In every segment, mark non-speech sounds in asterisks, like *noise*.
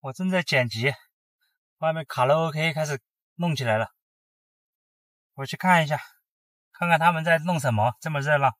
我正在剪辑，外面卡拉 OK 开始弄起来了，我去看一下，看看他们在弄什么，这么热闹。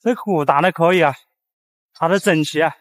这鼓打的可以啊，打的整齐啊。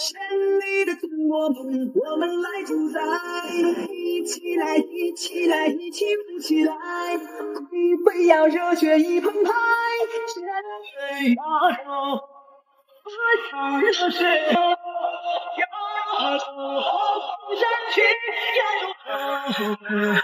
胜利的我们，我们来主宰！一起来，一起来，一起舞起来！会会要热血一澎湃，血水压轴，爱上热血，压轴，站起，压轴，压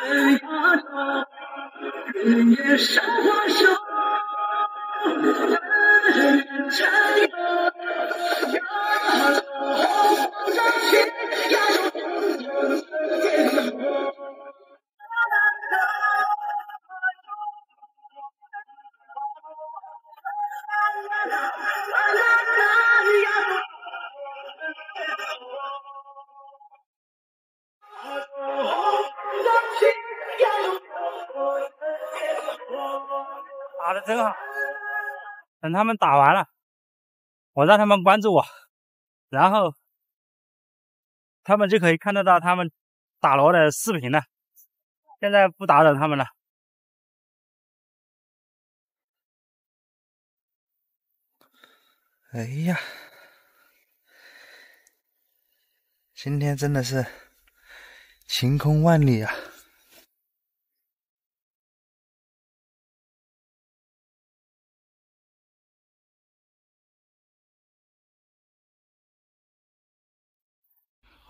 他们打完了，我让他们关注我，然后他们就可以看得到他们打锣的视频了。现在不打扰他们了。哎呀，今天真的是晴空万里啊！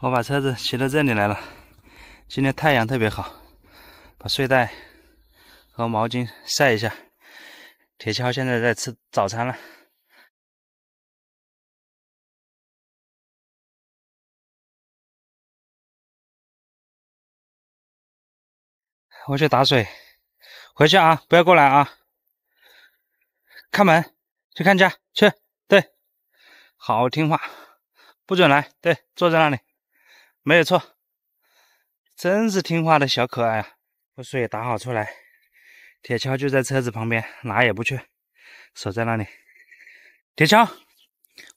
我把车子骑到这里来了，今天太阳特别好，把睡袋和毛巾晒一下。铁锹现在在吃早餐了，我去打水，回去啊，不要过来啊，看门，去看家，去，对，好听话，不准来，对，坐在那里。没有错，真是听话的小可爱啊！把水打好出来，铁锹就在车子旁边，哪也不去，守在那里。铁锹，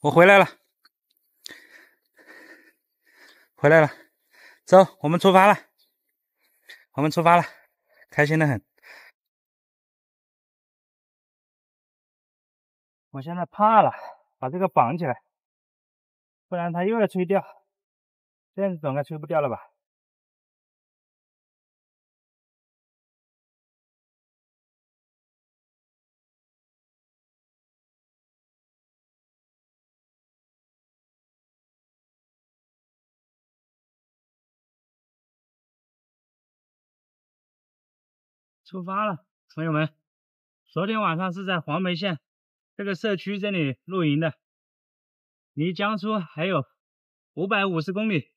我回来了，回来了，走，我们出发了，我们出发了，开心的很。我现在怕了，把这个绑起来，不然它又要吹掉。这样子总该吹不掉了吧？出发了，朋友们！昨天晚上是在黄梅县这个社区这里露营的，离江苏还有五百五十公里。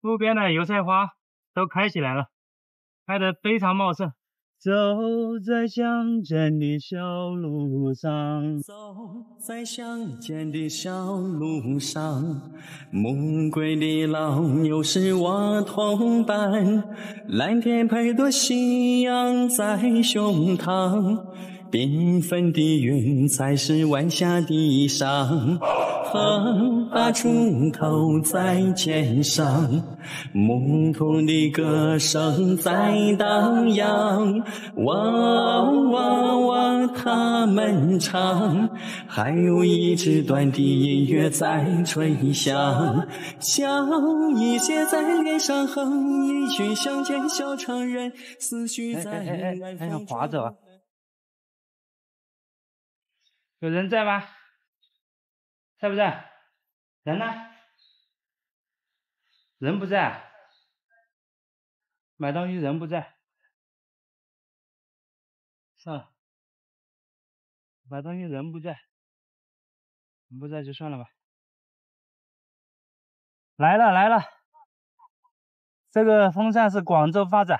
路边的油菜花都开起来了，开得非常茂盛。走在乡间的小路上，走在乡间的小路上，暮归的老牛是我同伴，蓝天配朵夕阳在胸膛，缤纷的云彩是晚霞的衣裳。横把锄头在肩上，牧童的歌声在荡漾，哇哇哇他们唱，还有一支短笛音乐在吹响，笑意写在脸上，哼一曲乡间小唱人，思绪在南方。滑走，有人在吗？在不在？人呢？人不在。买东西人不在。算了。买东西人不在。人不在就算了吧。来了来了。这个风扇是广州发展，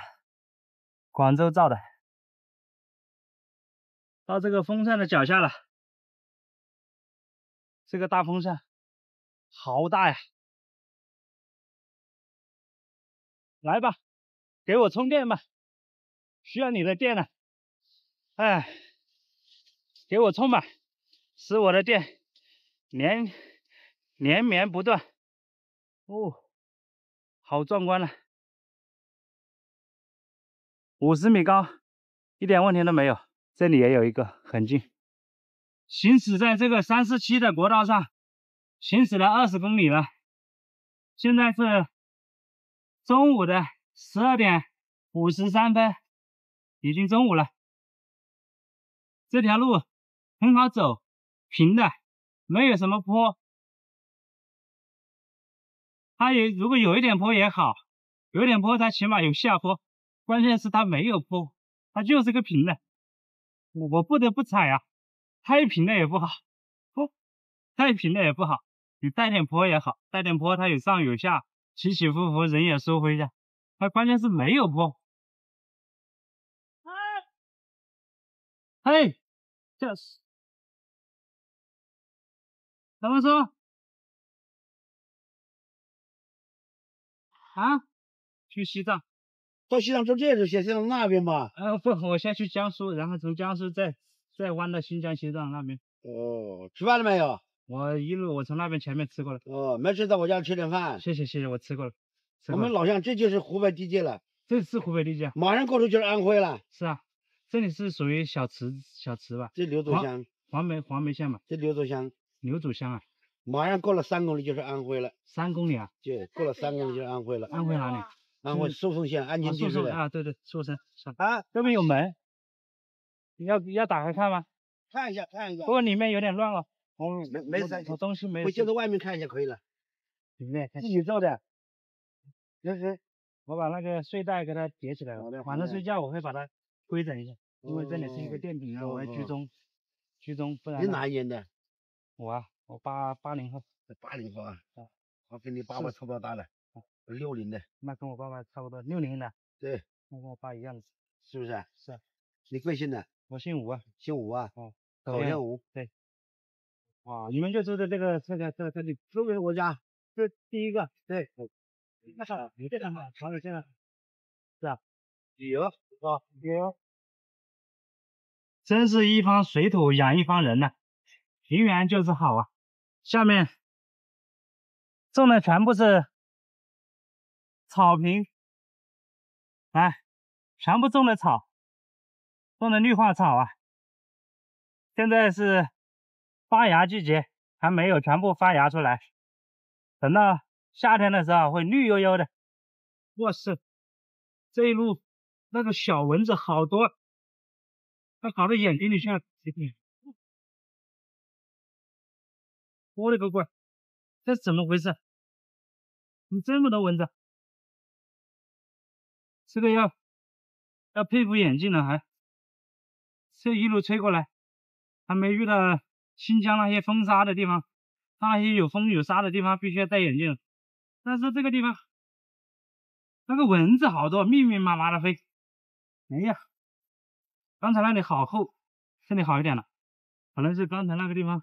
广州造的。到这个风扇的脚下了。这个大风扇好大呀！来吧，给我充电吧，需要你的电了。哎，给我充吧，使我的电连连绵不断。哦，好壮观了，五十米高，一点问题都没有。这里也有一个，很近。行驶在这个三四七的国道上，行驶了二十公里了。现在是中午的十二点五十三分，已经中午了。这条路很好走，平的，没有什么坡。它有如果有一点坡也好，有点坡它起码有下坡，关键是它没有坡，它就是个平的。我不得不踩啊。太平的也不好，不，太平的也不好。你带点坡也好，带点坡它有上有下，起起伏伏，人也舒服一下。它关键是没有坡。哎，嘿，这是怎么说？啊？去西藏？到西藏坐这就先先到那边吧。呃，不，我先去江苏，然后从江苏再。再弯到新疆、西藏那边。哦，吃饭了没有？我一路我从那边前面吃过了。哦，没事，在我家吃点饭。谢谢谢谢，我吃过了。我们老乡，这就是湖北地界了。这是湖北地界。马上过去就是安徽了。是啊，这里是属于小池小池吧？这刘祖乡。黄梅黄梅县嘛。这刘祖乡。刘祖乡啊。马上过了三公里就是安徽了。三公里啊？对，过了三公里就是安徽了。安徽哪里？安徽宿丰县安庆地区啊，对对，宿丰。啊，这边有门，要要打开看吗？看一下，看一下。不过里面有点乱了。哦，没没事，我东西没有。我就在外面看一下可以了。里面自己做的。那是，我把那个睡袋给它叠起来了。晚上睡觉我会把它规整一下，因为这里是一个电瓶啊，我要居中，居中不然。你哪一年的？我啊，我八八零后。八零后啊。我跟你爸爸差不多大了。六零的。那跟我爸爸差不多，六零的。对。那跟我爸一样的。是不是？是。你贵姓的？我姓吴啊，姓吴啊，哦，口叫吴，对，啊，你们就住在这个这个这这里，周围我家，这第一个，对，那好，你这个好，好有钱了，是啊，有啊，有，真是一方水土养一方人呐，平原就是好啊，下面种的全部是草坪，来，全部种的草。种的绿化草啊，现在是发芽季节，还没有全部发芽出来。等到夏天的时候会绿油油的。哇塞，这一路那个小蚊子好多，它跑到眼睛里去了。我的个乖，这是怎么回事？怎么这么多蚊子？这个要要佩服眼镜了还。这一路吹过来，还没遇到新疆那些风沙的地方，那些有风有沙的地方必须要戴眼镜。但是这个地方，那个蚊子好多，密密麻麻的飞。哎呀，刚才那里好厚，这里好一点了，可能是刚才那个地方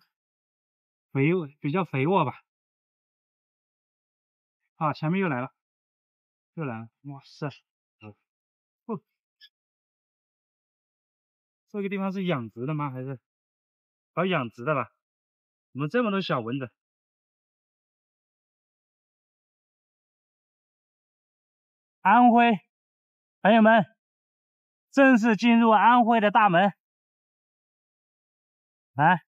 肥沃比较肥沃吧。啊，前面又来了，又来了，哇塞！这个地方是养殖的吗？还是搞养殖的吧？怎么这么多小蚊子？安徽，朋友们，正式进入安徽的大门。来。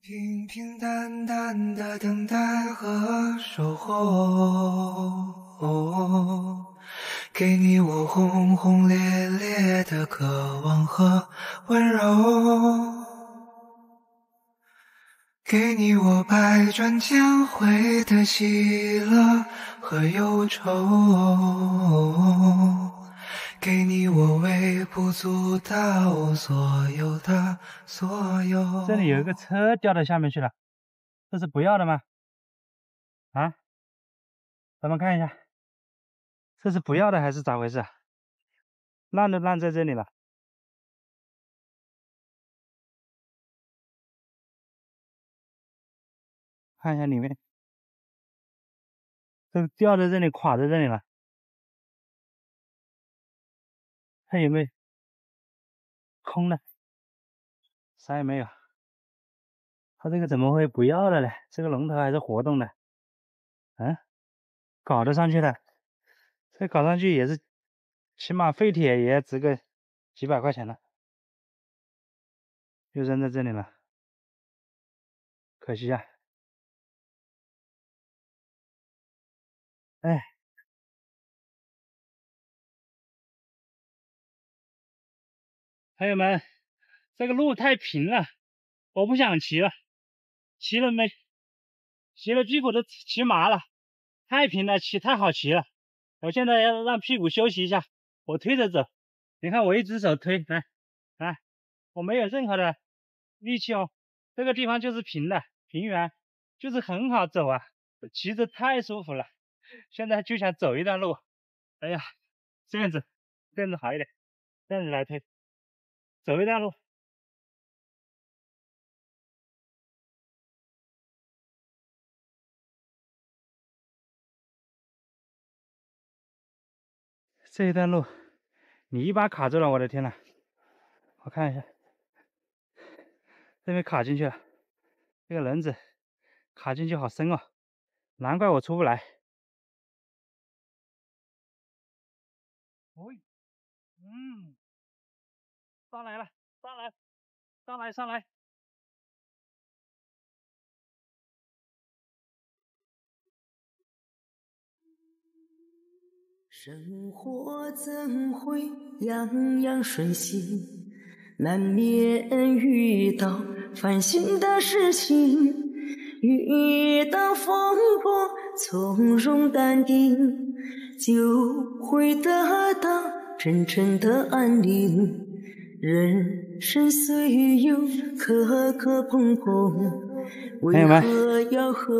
平平淡淡的等待和守候。给你我轰轰烈烈的渴望和温柔，给你我百转千回的喜乐和忧愁，给你我微不足道所有的所有。这里有一个车掉到下面去了，这是不要的吗？啊？咱们看一下。这是不要的还是咋回事？烂都烂在这里了。看一下里面，都掉在这里，垮在这里了。看有没有空的，啥也没有。他这个怎么会不要了呢？这个龙头还是活动的，嗯，搞得上去的，这搞上去也是，起码废铁也值个几百块钱了。又扔在这里了，可惜啊！哎，朋友们，这个路太平了，我不想骑了，骑了没，骑了屁股都骑麻了，太平了，骑太好骑了。我现在要让屁股休息一下，我推着走。你看我一只手推，来，来，我没有任何的。力气哦，这个地方就是平的平原，就是很好走啊，骑着太舒服了。现在就想走一段路，哎呀，这样子，这样子好一点，这样子来推，走一段路。这一段路，泥巴卡住了，我的天呐！我看一下。这边卡进去了，这个轮子卡进去好深哦，难怪我出不来。喂，嗯，上来了，上来，上来，上来。生活怎会样样顺心？难免遇到。烦心的事情，遇到风波，从容淡定，就会得到真正的安宁。人生虽有磕磕碰碰，朋友们，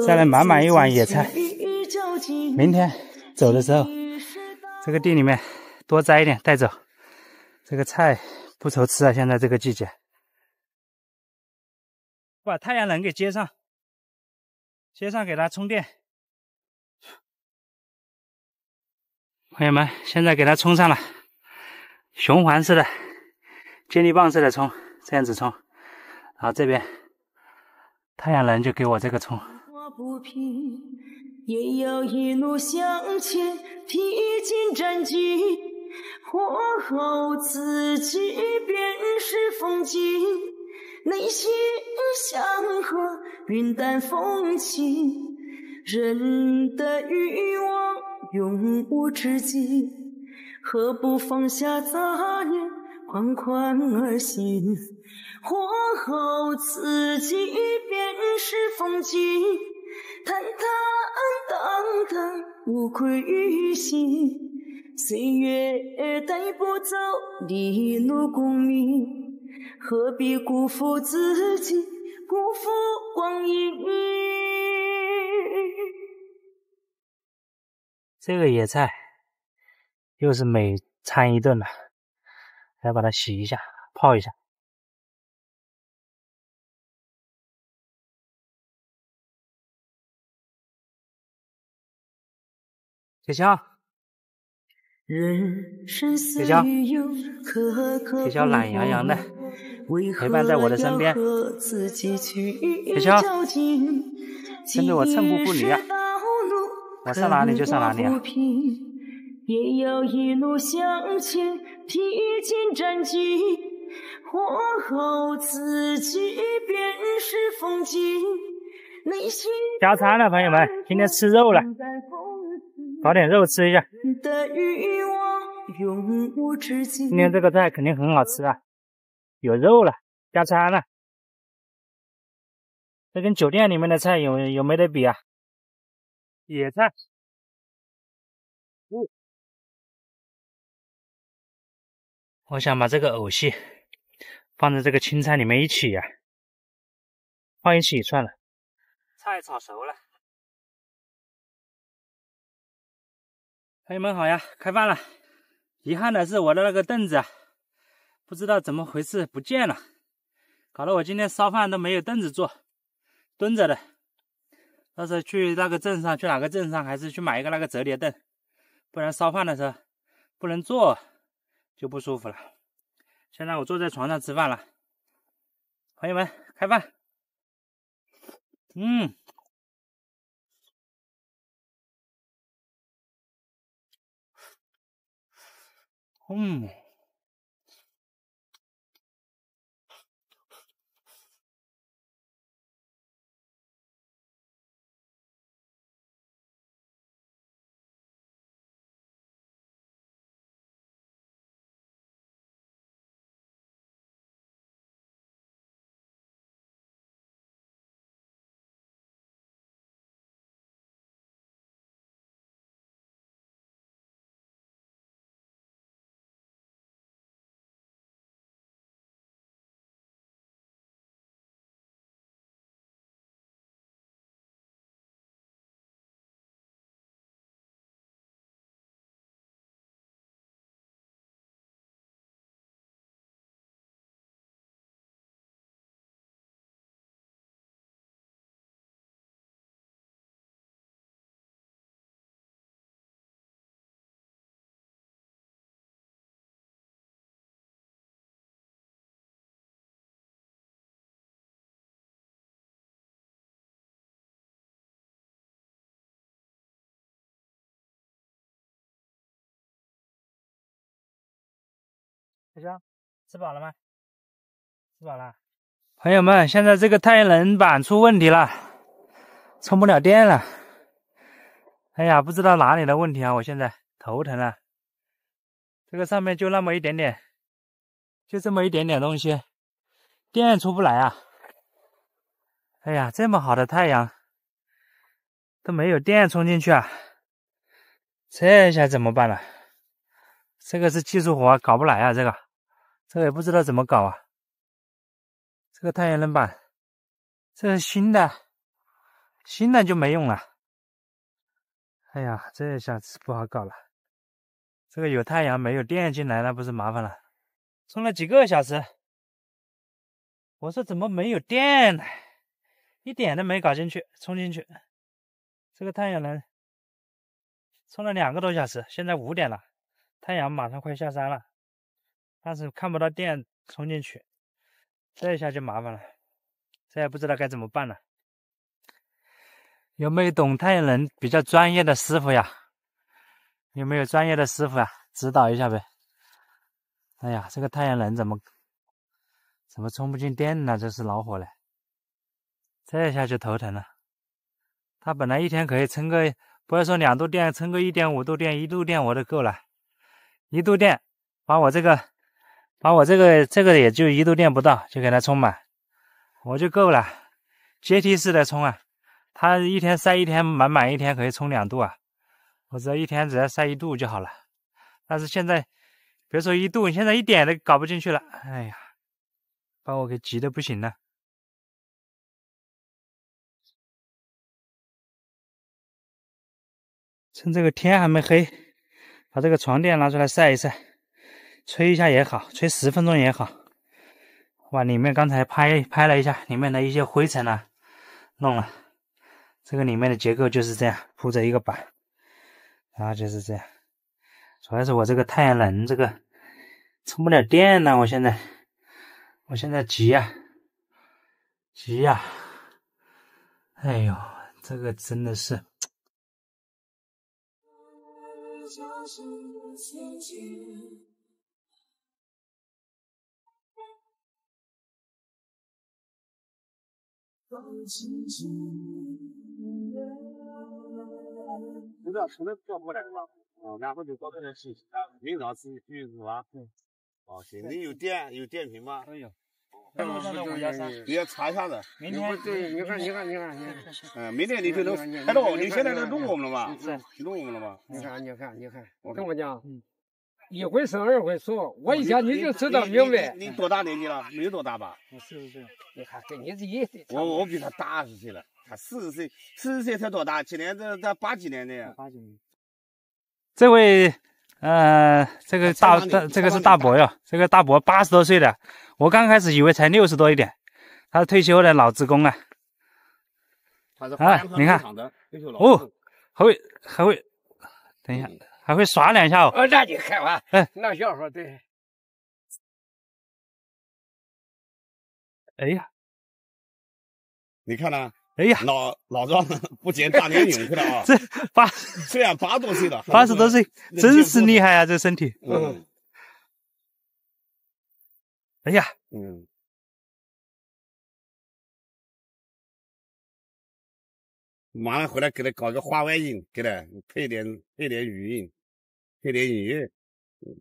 再来满满一碗野菜。明天走的时候，这个地里面多摘一点带走。这个菜不愁吃啊，现在这个季节。把太阳能给接上，接上给它充电。朋友们，现在给它充上了，循环式的、接力棒式的充，这样子充。然后这边太阳能就给我这个充。也要一路向前，披荆斩棘，活好自己便是风景。内心祥和，云淡风轻，人的欲望永无止境，何不放下杂念，款款而行？活好自己便是风景，坦坦荡荡，无愧于心。岁月带不走一路功名。何必辜负自己，辜负光阴？这个野菜又是每餐一顿了，来把它洗一下，泡一下。小强。小娇，小娇懒洋洋的陪伴在我的身边，小娇跟着我寸步不离啊！我上哪里就上哪里啊！也要一路向前，披荆斩棘，活好自己便是风景。加餐了，朋友们，今天吃肉了。搞点肉吃一下，今天这个菜肯定很好吃啊，有肉了，加餐了，这跟酒店里面的菜有有没得比啊？野菜，我想把这个藕蟹放在这个青菜里面一起呀，放一起算了。菜炒熟了。朋友们好呀，开饭了。遗憾的是我的那个凳子，不知道怎么回事不见了，搞得我今天烧饭都没有凳子坐，蹲着的。到时候去那个镇上，去哪个镇上，还是去买一个那个折叠凳，不然烧饭的时候不能坐，就不舒服了。现在我坐在床上吃饭了，朋友们开饭。嗯，嗯。小香，吃饱了吗？吃饱了。朋友们，现在这个太阳能板出问题了，充不了电了。哎呀，不知道哪里的问题啊！我现在头疼了。这个上面就那么一点点，就这么一点点东西，电出不来啊！哎呀，这么好的太阳都没有电充进去啊！这下怎么办了？这个是技术活，搞不来啊！这个。这也不知道怎么搞啊！这个太阳能板，这是新的，新的就没用了。哎呀，这下子不好搞了。这个有太阳没有电进来，那不是麻烦了。充了几个小时，我说怎么没有电呢？一点都没搞进去，充进去。这个太阳能充了两个多小时，现在五点了，太阳马上快下山了。但是看不到电充进去，这一下就麻烦了，这也不知道该怎么办了。有没有懂太阳能比较专业的师傅呀？有没有专业的师傅啊？指导一下呗。哎呀，这个太阳能怎么怎么充不进电呢？这是恼火了，这下就头疼了。他本来一天可以充个，不要说两度电，充个一点五度电、一度电我都够了。一度电把我这个。把我这个这个也就一度电不到，就给它充满，我就够了。阶梯式的充啊，它一天晒一天满满一天可以充两度啊，我只要一天只要晒一度就好了。但是现在别说一度，现在一点都搞不进去了，哎呀，把我给急的不行了。趁这个天还没黑，把这个床垫拿出来晒一晒。吹一下也好，吹十分钟也好。哇里面刚才拍拍了一下，里面的一些灰尘啊，弄了。这个里面的结构就是这样，铺着一个板，然后就是这样。主要是我这个太阳能这个充不了电了，我现在，我现在急呀，急呀！哎呦，这个真的是。不知道从哪调过来的吗？哦，然后就搞这个事，明早自己去是吧？哦，行，你有电有电瓶吗？都有。你要查一下子。明天对，你看，你看，你看，你看。嗯，明天你就能开到，你现在能录我们了吗？是，录我们了吗？你看，你看，你看，我跟我讲，一回生二回熟，我一想你就知道明白。你多大年纪了？没有多大吧？我四十岁。你看，跟你这一，我我比他大二十岁了，他四十岁，四十岁才多大？今年这这八几年的呀？八几年。*laughs* 这位，呃，这个大大这个是大伯哟，这个大伯八十多岁的，我刚开始以为才六十多一点，他是退休的老职工啊。他是哎你看哦还会还会，等一下还会耍两下哦。呃，让你开完，哎，那笑话对。哎呀，你看呢？哎呀，老老庄 *laughs* 不减大年勇去了啊！*laughs* 这八 *laughs* 虽然八十多岁了，八十多岁，真是厉害啊！这身体。嗯哎呀，嗯，马上回来给他搞个话外音，给他配点配点语音，配点音乐，嗯，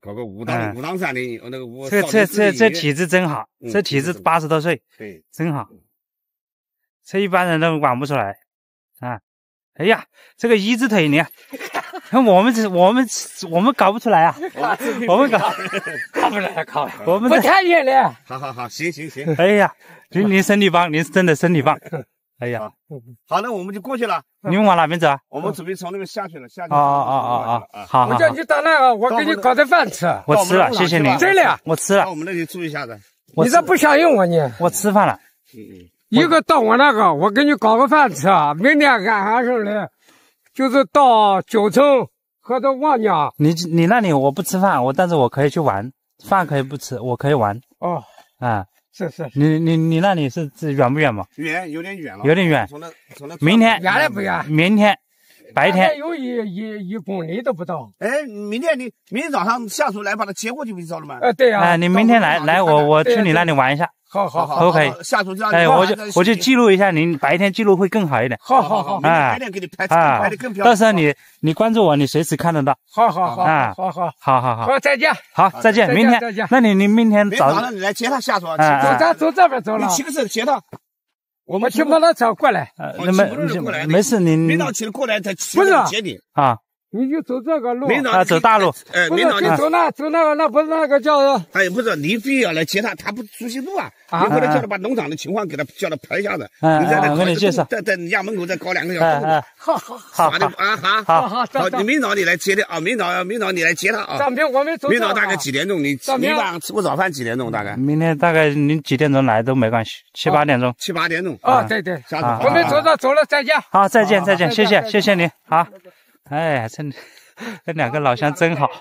搞个武当嗯武当山的那个武。这这这这体质真好，嗯这体质八十多岁，对，真好。这一般人都管不出来啊！哎呀，这个一字腿，你看，我们这我们我们搞不出来啊，我们搞，搞不来，搞不来，我们，不太远了。*laughs* 好好好，行行行，哎呀，您您身体棒，您是真的身体棒。*laughs* 哎呀，好，那我们就过去了，你们往哪边走啊？我们准备从那边下去了，下去哦哦哦哦哦，好我叫，你到那个，我给你搞点饭吃。我吃了，谢谢您。真的啊我吃了，到我们那里住一下子，你这不相信我呢？我吃饭了。嗯嗯一个到我那个，我给你搞个饭吃。明天俺还是来，就是到九城和到望江。你你那里我不吃饭，我但是我可以去玩，饭可以不吃，我可以玩哦，啊。是是，你你你那里是是远不远嘛？远有点远了，有点远从那从那明天远了不远？明天白天有一一一公里都不到。哎，明天你明天早上下属来把它接过去不就知道了吗？呃，对呀、哎，你明天来来，我我去你那里玩一下。好好好，可不可以好下次这样，哎，我就我就记记录一下，您白天记录会更好一点好好好，明天哎白天给你拍啊拍的更。漂亮。到时候你你关注我，你随时看得到。好好好，啊好好好好好，好，再见。好，再见，明天再见。那你你明天早早上你来接他下厨，哎哎走，咱走这边走了你。骑个车接他。我我们骑摩托车过来，我呃那么骑不是过来的没事，您明早起来过来再骑不是接你。啊你就走这个路。明早啊走大路。哎，明早你你走那走那个，那不是那个叫哎，不是你非要来接他，他不熟悉路啊。啊你过来叫他把农场的情况给他叫他拍一下子。嗯你在那嗯我给你介绍在在你家门口再搞两个小时。好好好好的好啊好好好。你明早你来接他啊，明早明早你来接他啊。张明，我们走明早大概几点钟？你你晚上吃过早饭几点钟？大概明天大概你几点钟来都没关系，七八点钟。七八点钟。啊，对对，下啊次我们走着走了，再见。好，再见再见，谢谢谢谢您，好。哎，这这两个老乡真好。*laughs*